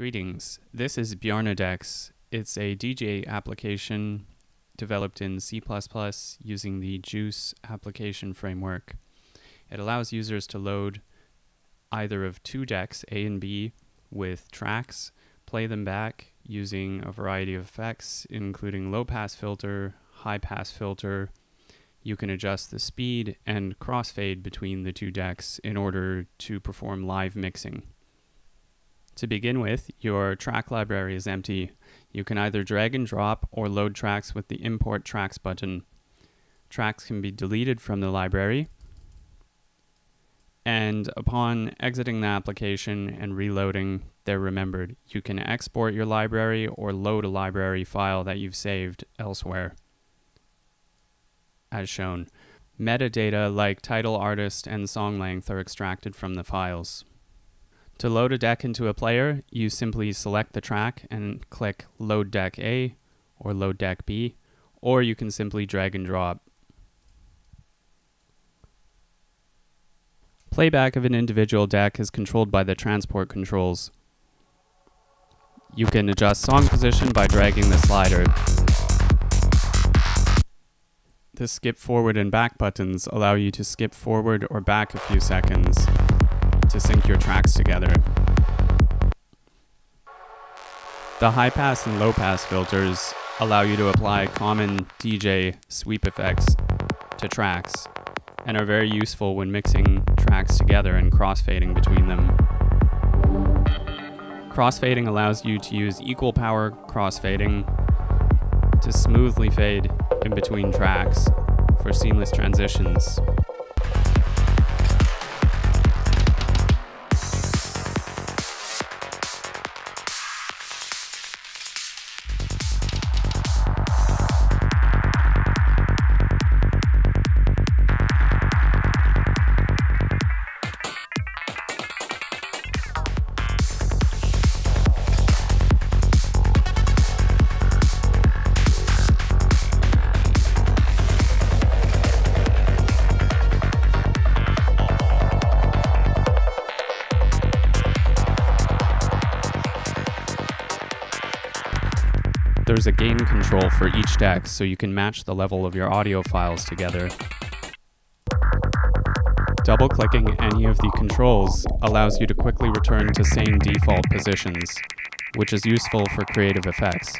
Greetings. This is BjarneDex. It's a DJ application developed in C using the JUCE application framework. It allows users to load either of two decks, A and B, with tracks, play them back using a variety of effects, including low pass filter, high pass filter. You can adjust the speed and crossfade between the two decks in order to perform live mixing. To begin with, your track library is empty. You can either drag and drop or load tracks with the Import Tracks button. Tracks can be deleted from the library, and upon exiting the application and reloading, they're remembered. You can export your library or load a library file that you've saved elsewhere, as shown. Metadata like title, artist, and song length are extracted from the files. To load a deck into a player, you simply select the track and click Load Deck A or Load Deck B, or you can simply drag and drop. Playback of an individual deck is controlled by the transport controls. You can adjust song position by dragging the slider. The skip forward and back buttons allow you to skip forward or back a few seconds to sync your tracks together. The high pass and low pass filters allow you to apply common DJ sweep effects to tracks and are very useful when mixing tracks together and crossfading between them. Crossfading allows you to use equal power crossfading to smoothly fade in between tracks for seamless transitions. There's a gain control for each deck so you can match the level of your audio files together. Double clicking any of the controls allows you to quickly return to same default positions, which is useful for creative effects.